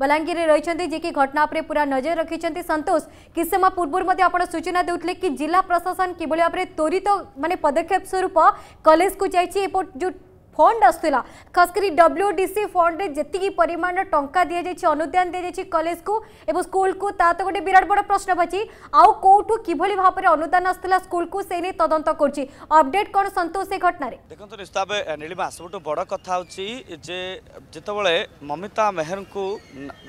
ବଲାଙ୍ଗୀରରେ ରହିଛନ୍ତି ଯିଏକି ଘଟଣା ଉପରେ ପୁରା ନଜର ରଖିଛନ୍ତି ସନ୍ତୋଷ କିଛି ସମୟ ପୂର୍ବରୁ ମଧ୍ୟ ଆପଣ ସୂଚନା ଦେଉଥିଲେ କି ଜିଲ୍ଲା ପ୍ରଶାସନ କିଭଳି ଭାବରେ ତ୍ୱରିତ ମାନେ ପଦକ୍ଷେପ ସ୍ୱରୂପ କଲେଜକୁ ଯାଇଛି ଏପଟ ଯେଉଁ ଫଣ୍ଡ ଆସୁଥିଲା ଖାସ୍ କରି ଡବ୍ଲ୍ୟୁଡିସି ଫଣ୍ଡରେ ଯେତିକି ପରିମାଣର ଟଙ୍କା ଦିଆଯାଇଛି ଅନୁଦାନ ଦିଆଯାଇଛି କଲେଜକୁ ଏବଂ ସ୍କୁଲକୁ ତା ତ ଗୋଟେ ବିରାଟ ବଡ଼ ପ୍ରଶ୍ନବାଚୀ ଆଉ କେଉଁଠୁ କିଭଳି ଭାବରେ ଅନୁଦାନ ଆସୁଥିଲା ସ୍କୁଲକୁ ସେ ନେଇ ତଦନ୍ତ କରୁଛି ଅପଡେଟ୍ କ'ଣ ସନ୍ତୋଷ ଏ ଘଟଣାରେ ଦେଖନ୍ତୁ ନିଶ୍ଚିତ ଭାବେ ନୀଳିମା ସବୁଠୁ ବଡ଼ କଥା ହେଉଛି ଯେ ଯେତେବେଳେ ମମିତା ମେହେରଙ୍କୁ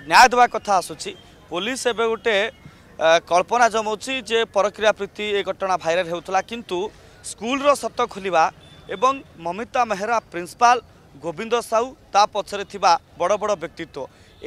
ନ୍ୟାୟ ଦେବା କଥା ଆସୁଛି ପୋଲିସ ଏବେ ଗୋଟେ କଳ୍ପନା ଜମାଉଛି ଯେ ପରକ୍ରିୟା ପ୍ରୀତି ଏ ଘଟଣା ଭାଇରାଲ ହେଉଥିଲା କିନ୍ତୁ ସ୍କୁଲର ସତ ଖୋଲିବା এবং মমিতা মেহরা প্রিন্সিপাল গোবিন্দ ସାହୁ ତା ପଛରେ ଥିବା ବଡ଼ ବଡ଼ ବ୍ୟକ୍ତିତ୍ୱ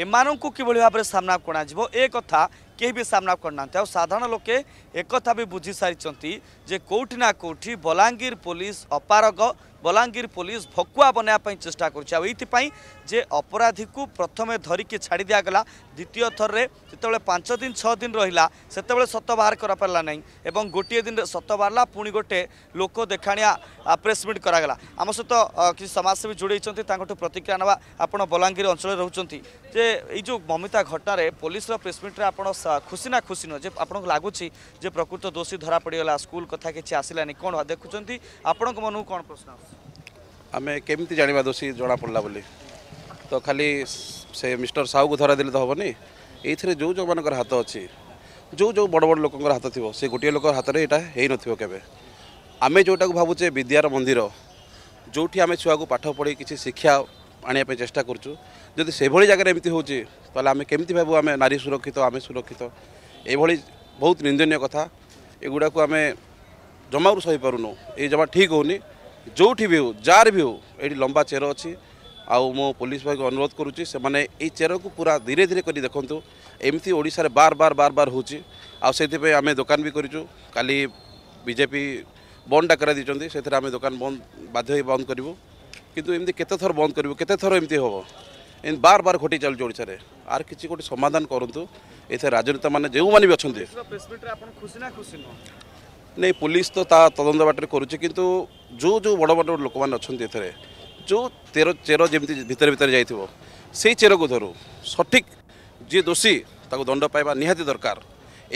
ଏମାନଙ୍କୁ କିଭଳି ଭାବରେ ସାମ୍ନା କରାଯିବ ଏ କଥା କେହି ବି ସାମ୍ନା କରିନାହାନ୍ତି ଆଉ ସାଧାରଣ ଲୋକେ ଏକଥା ବି ବୁଝିସାରିଛନ୍ତି ଯେ କେଉଁଠି ନା କେଉଁଠି ବଲାଙ୍ଗୀର ପୋଲିସ ଅପାରଗ ବଲାଙ୍ଗୀର ପୋଲିସ ଭକୁଆ ବନାଇବା ପାଇଁ ଚେଷ୍ଟା କରୁଛି ଆଉ ଏଇଥିପାଇଁ ଯେ ଅପରାଧୀକୁ ପ୍ରଥମେ ଧରିକି ଛାଡ଼ି ଦିଆଗଲା ଦ୍ୱିତୀୟ ଥରରେ ଯେତେବେଳେ ପାଞ୍ଚ ଦିନ ଛଅ ଦିନ ରହିଲା ସେତେବେଳେ ସତ ବାହାର କରାପାରିଲା ନାହିଁ ଏବଂ ଗୋଟିଏ ଦିନରେ ସତ ବାହାରିଲା ପୁଣି ଗୋଟେ ଲୋକ ଦେଖାଣିଆ ପ୍ରେସମିଟ୍ କରାଗଲା ଆମ ସହିତ କିଛି ସମାଜସେବୀ ଯୋଡ଼େଇଛନ୍ତି ତାଙ୍କଠୁ ପ୍ରତିକ୍ରିୟା ନେବା ଆପଣ ବଲାଙ୍ଗୀର ଅଞ୍ଚଳରେ ରହୁଛନ୍ତି ଯେ ଏଇ ଯେଉଁ ମମିତା ଘଟାରେ ପୋଲିସର ପ୍ରେସମିଟ୍ରେ ଆପଣ ଖୁସି ନା ଖୁସି ନୁହଁ ଯେ ଆପଣଙ୍କୁ ଲାଗୁଛି ଯେ ପ୍ରକୃତ ଦୋଷୀ ଧରା ପଡ଼ିଗଲା ସ୍କୁଲ କଥା କିଛି ଆସିଲାନି କ'ଣ ଦେଖୁଛନ୍ତି ଆପଣଙ୍କ ମନକୁ କ'ଣ ପ୍ରଶ୍ନ ଆମେ କେମିତି ଜାଣିବା ଦୋଷୀ ଜଣାପଡ଼ିଲା ବୋଲି ତ ଖାଲି ସେ ମିଷ୍ଟର ସାହୁକୁ ଧରାଦେଲେ ତ ହେବନି ଏଇଥିରେ ଯେଉଁ ଯେଉଁମାନଙ୍କର ହାତ ଅଛି ଯେଉଁ ଯେଉଁ ବଡ଼ ବଡ଼ ଲୋକଙ୍କର ହାତ ଥିବ ସେ ଗୋଟିଏ ଲୋକ ହାତରେ ଏଇଟା ହେଇନଥିବ କେବେ ଆମେ ଯେଉଁଟାକୁ ଭାବୁଛେ ବିଦ୍ୟାର ମନ୍ଦିର ଯେଉଁଠି ଆମେ ଛୁଆକୁ ପାଠ ପଢ଼ି କିଛି ଶିକ୍ଷା ଆଣିବା ପାଇଁ ଚେଷ୍ଟା କରୁଛୁ ଯଦି ସେଭଳି ଜାଗାରେ ଏମିତି ହେଉଛି ତାହେଲେ ଆମେ କେମିତି ଭାବୁ ଆମେ ନାରୀ ସୁରକ୍ଷିତ ଆମେ ସୁରକ୍ଷିତ ଏଭଳି ବହୁତ ନିନ୍ଦନୀୟ କଥା ଏଗୁଡ଼ାକୁ ଆମେ ଜମାରୁ ସହିପାରୁନୁ ଏଇ ଜମା ଠିକ୍ ହେଉନି ଯେଉଁଠି ବି ହେଉ ଯାହାର ବି ହେଉ ଏଇଠି ଲମ୍ବା ଚେର ଅଛି ଆଉ ମୁଁ ପୋଲିସ ଭାଇକୁ ଅନୁରୋଧ କରୁଛି ସେମାନେ ଏଇ ଚେରକୁ ପୁରା ଧୀରେ ଧୀରେ କରି ଦେଖନ୍ତୁ ଏମିତି ଓଡ଼ିଶାରେ ବାର ବାର ବାର ବାର ହେଉଛି ଆଉ ସେଥିପାଇଁ ଆମେ ଦୋକାନ ବି କରିଛୁ କାଲି ବିଜେପି ବନ୍ଦ ଡାକରା ଦେଇଛନ୍ତି ସେଥିରେ ଆମେ ଦୋକାନ ବନ୍ଦ ବାଧ୍ୟ ହୋଇ ବନ୍ଦ କରିବୁ କିନ୍ତୁ ଏମିତି କେତେ ଥର ବନ୍ଦ କରିବୁ କେତେ ଥର ଏମିତି ହେବ ଏମିତି ବାର ବାର ଘଟି ଚାଲୁଛି ଓଡ଼ିଶାରେ ଆର୍ କିଛି ଗୋଟେ ସମାଧାନ କରନ୍ତୁ ଏଥିରେ ରାଜନେତାମାନେ ଯେଉଁମାନେ ବି ଅଛନ୍ତି নেই পুলিশ তো তা তদন্ত বাটরে করুছে কিন্তু যে যে বড় বড় লোকমানে অনেক এতে যে তের চের যেমি ভিতরে ভিতরে যাই সেই চেরকু ধরু সঠিক যে দোষী তাকে দণ্ড পাইবা নিহতি দরকার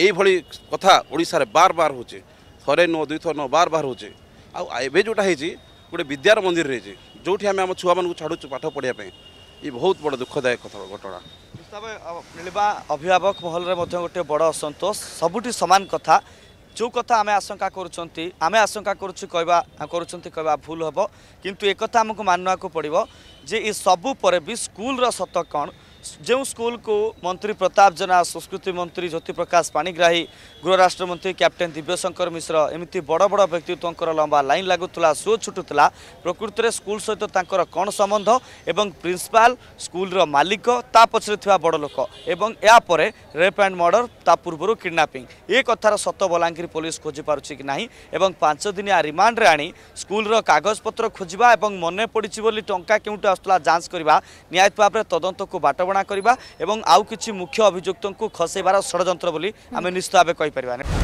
এইভাবে কথা ওড়শার বার বার হচ্ছে থরে নুহ দুই থর নুহ বার বার হচ্ছে আবে যেটা হয়েছি গোটে বিদ্যার মন্দির রয়েছে যেটি আমি আমার ছুঁ মানুষ ছাড়ুছু পাঠ পড়া এই বহু বড় দুঃখদায়ক কথা ঘটনা নিশ্চিত মিলবা অভিভাবক মহলের মধ্যে গোটে বড় অসন্তোষ সবুটি সমান কথা ଯେଉଁ କଥା ଆମେ ଆଶଙ୍କା କରୁଛନ୍ତି ଆମେ ଆଶଙ୍କା କରୁଛୁ କହିବା କରୁଛନ୍ତି କହିବା ଭୁଲ ହେବ କିନ୍ତୁ ଏକଥା ଆମକୁ ମାନିବାକୁ ପଡ଼ିବ ଯେ ଏ ସବୁ ପରେ ବି ସ୍କୁଲର ସତ କ'ଣ যে স্কুল কু মন্ত্রী প্রতাপ জেনা সংস্কৃতি মন্ত্রী জ্যোতিপ্রকাশ পাণিগ্রাহী গৃহরাষ্ট্রমন্ত্রী ক্যাপ্টেন দিব্যশঙ্কর মিশ্র এমিতি বড় বড় ব্যক্তিত্বঙ্কর লম্বা লাইন লাগুলা সো ছুটুলা প্রকৃতরে স্কুল সহ তাঁর কণ সম্বন্ধ এবং প্রিন্সিপাল স্কুলর মালিক তা পছরে থাকা বড় লোক এবং এরপরে রেপ অ্যান্ড মর্ডর তা পূর্বর কিডনাপিং এ কথার সত বলাঙ্গীর পুলিশ খোঁজি পারুছি কি না এবং পাঁচ দিনিয়া রিমান্ডে আনি স্কুলর কাগজপত্র খোঁজা এবং মনে পড়ছে বলে টঙ্কা কেউটু আসুলা যাঞ্চ করা নিহত ভাবে তদন্তক বাটবণ ଅବମାନନା କରିବା ଏବଂ ଆଉ କିଛି ମୁଖ୍ୟ ଅଭିଯୁକ୍ତଙ୍କୁ ଖସାଇବାର ଷଡ଼ଯନ୍ତ୍ର ବୋଲି ଆମେ ନିଶ୍ଚିତ ଭାବେ କହିପାରିବା